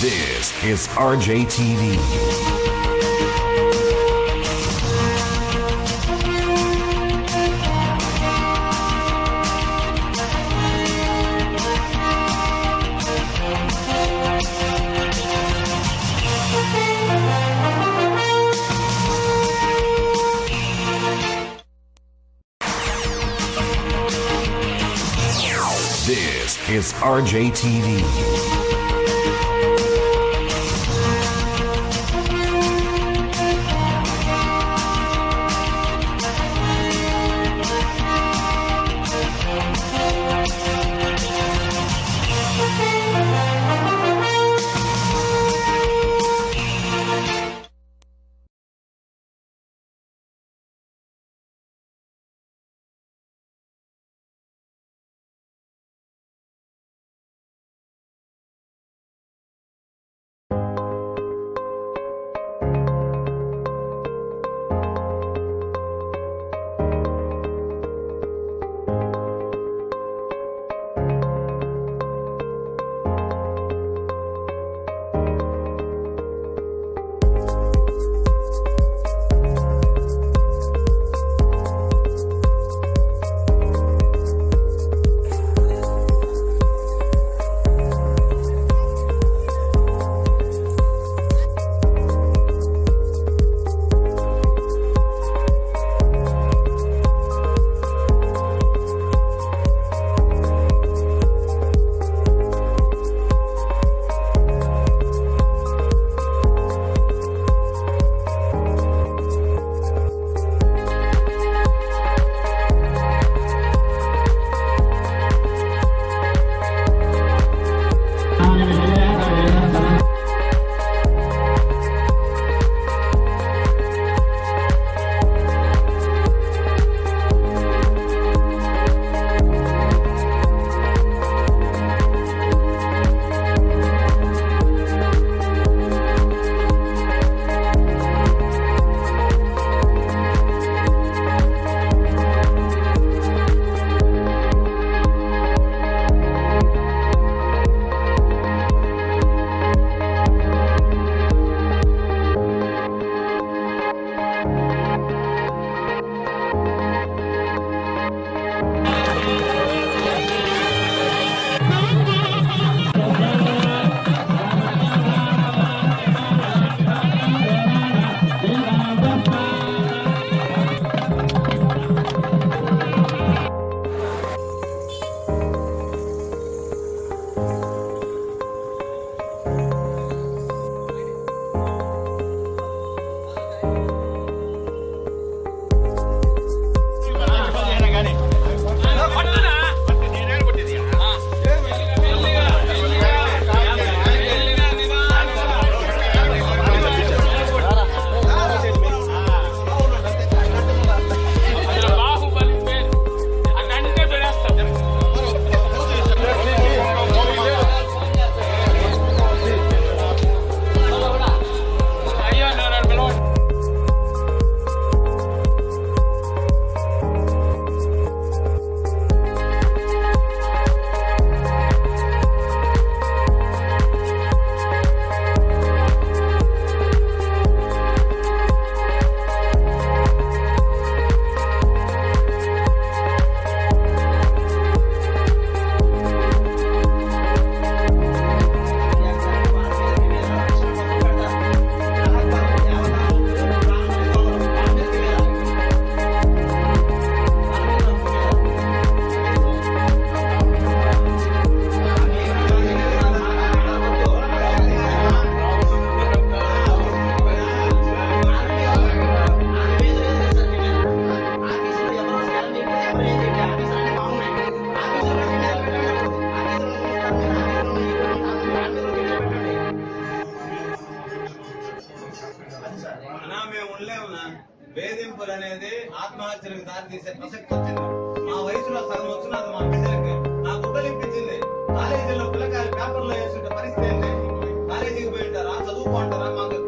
This is RJTV. This is RJTV. ఉండలేమన్నా వేధింపులు అనేది ఆత్మహత్యలకు దారి తీసే ప్రసక్తి వచ్చింది. మా వయసులో సగం వచ్చినది మా బిడ్డలకి నా గుడ్డలు ఇప్పించింది కాలేజీలో పిల్లకాయలు పేపర్లో వేసుకుంటే పరిస్థితి ఏంటి? కాలేజీకి పోయి ఉంటారా? చదువుకుంటారా మాకు?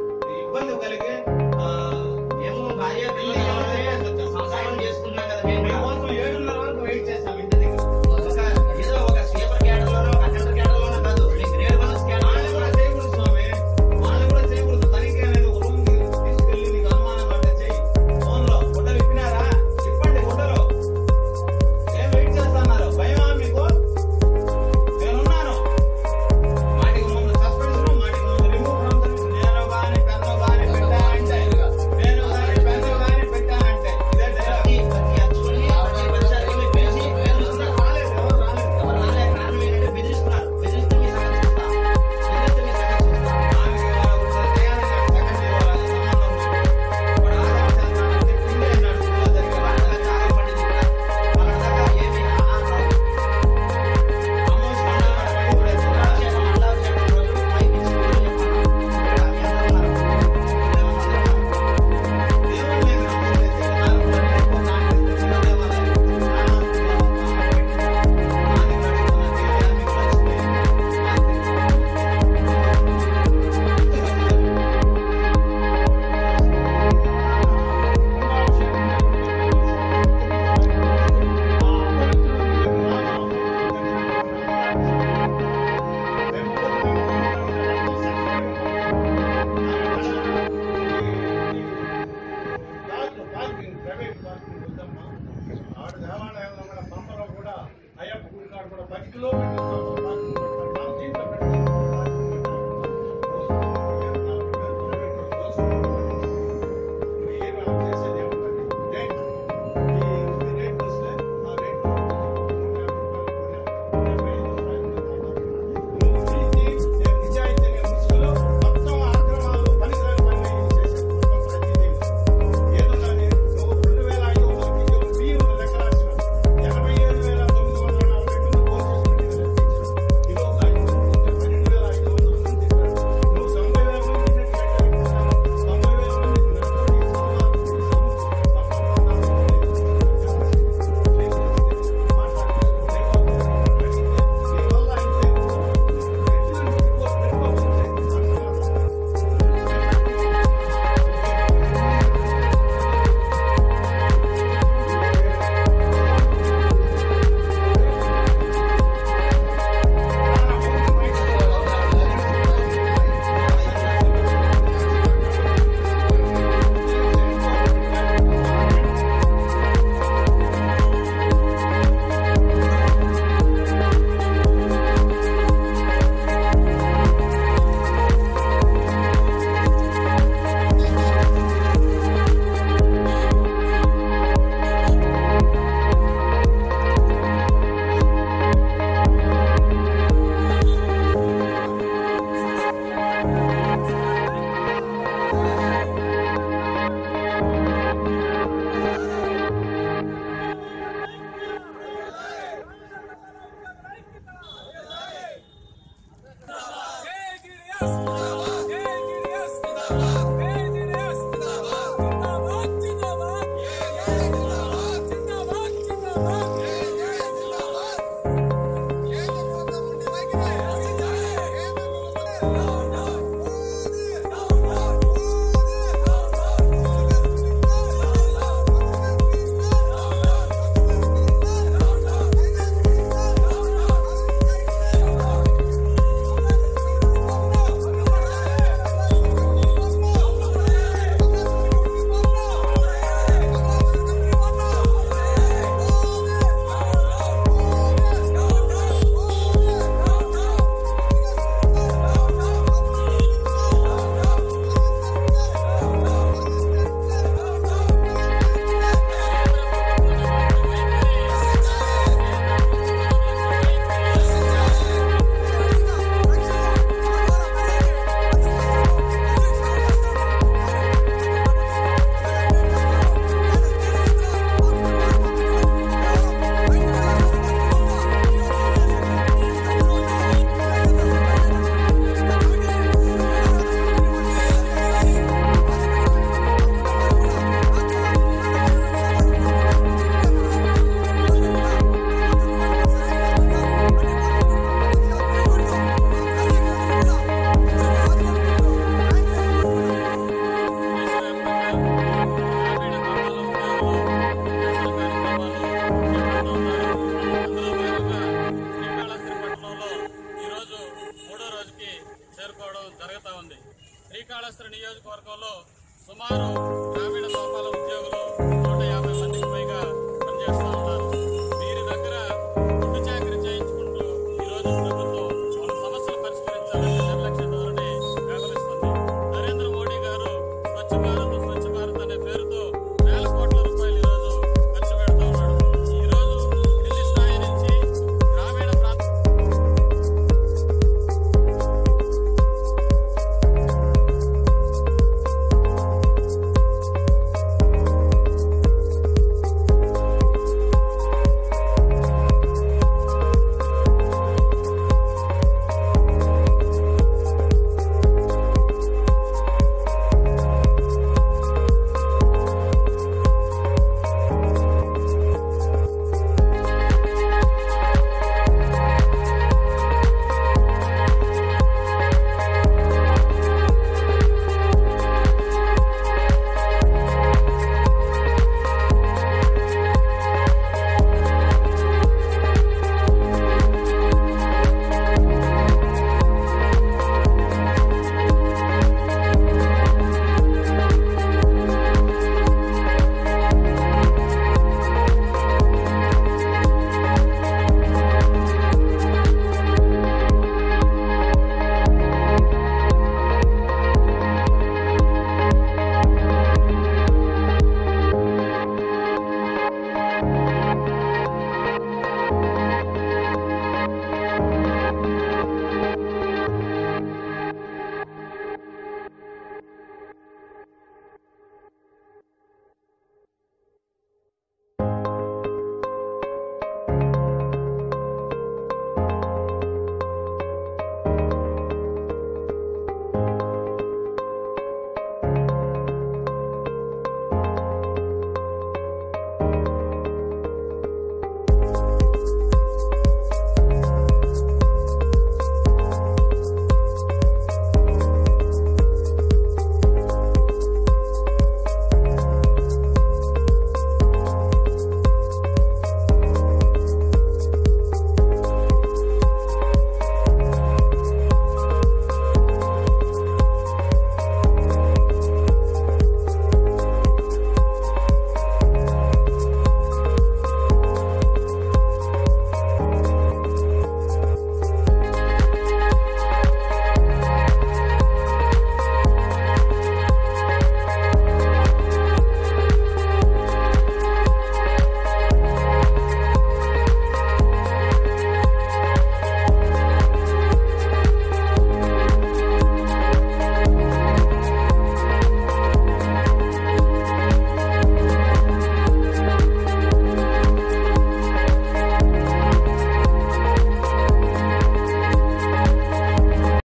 శ్రీకాళహస్తి నియోజకవర్గంలో సుమారు గ్రామీణ లోపాల ఉద్యోగులు నూట యాభై మంది